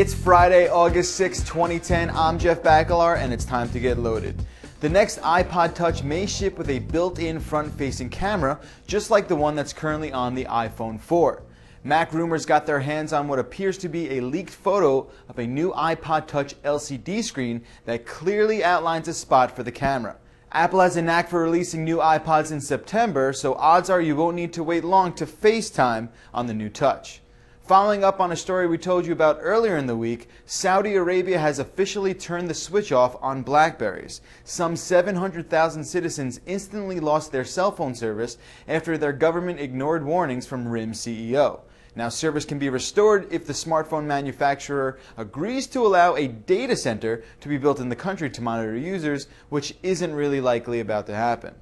It's Friday, August 6, 2010. I'm Jeff Bakalar, and it's time to get loaded. The next iPod Touch may ship with a built-in front-facing camera, just like the one that's currently on the iPhone 4. MacRumors got their hands on what appears to be a leaked photo of a new iPod Touch LCD screen that clearly outlines a spot for the camera. Apple has a knack for releasing new iPods in September, so odds are you won't need to wait long to FaceTime on the new Touch. Following up on a story we told you about earlier in the week, Saudi Arabia has officially turned the switch off on Blackberries. Some 700,000 citizens instantly lost their cell phone service after their government ignored warnings from RIM CEO. Now, service can be restored if the smartphone manufacturer agrees to allow a data center to be built in the country to monitor users, which isn't really likely about to happen.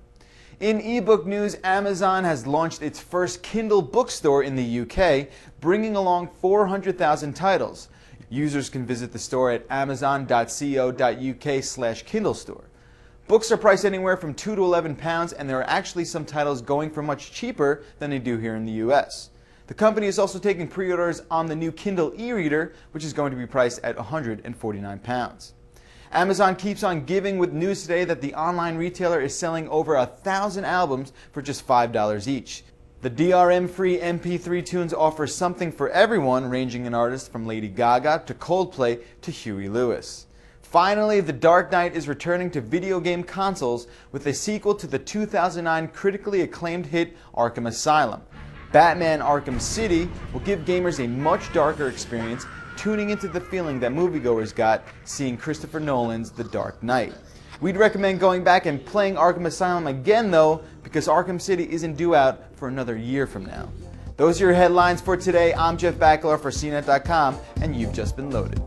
In ebook news, Amazon has launched its first Kindle bookstore in the UK, bringing along 400,000 titles. Users can visit the store at amazon.co.uk slash Kindle store. Books are priced anywhere from 2 to 11 pounds, and there are actually some titles going for much cheaper than they do here in the US. The company is also taking pre-orders on the new Kindle e-reader, which is going to be priced at 149 pounds. Amazon keeps on giving with news today that the online retailer is selling over a thousand albums for just $5 each. The DRM-free MP3 tunes offer something for everyone, ranging in artists from Lady Gaga to Coldplay to Huey Lewis. Finally, The Dark Knight is returning to video game consoles with a sequel to the 2009 critically acclaimed hit Arkham Asylum. Batman Arkham City will give gamers a much darker experience tuning into the feeling that moviegoers got seeing Christopher Nolan's The Dark Knight. We'd recommend going back and playing Arkham Asylum again, though, because Arkham City isn't due out for another year from now. Those are your headlines for today. I'm Jeff Bakalar for CNET.com, and you've just been loaded.